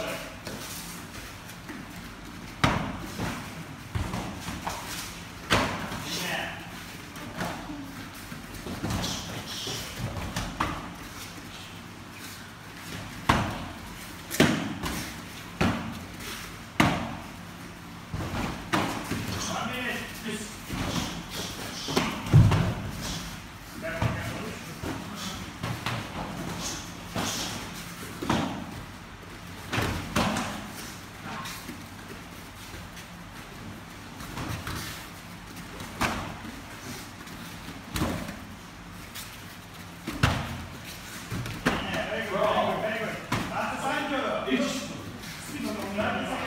whatever. Thank you.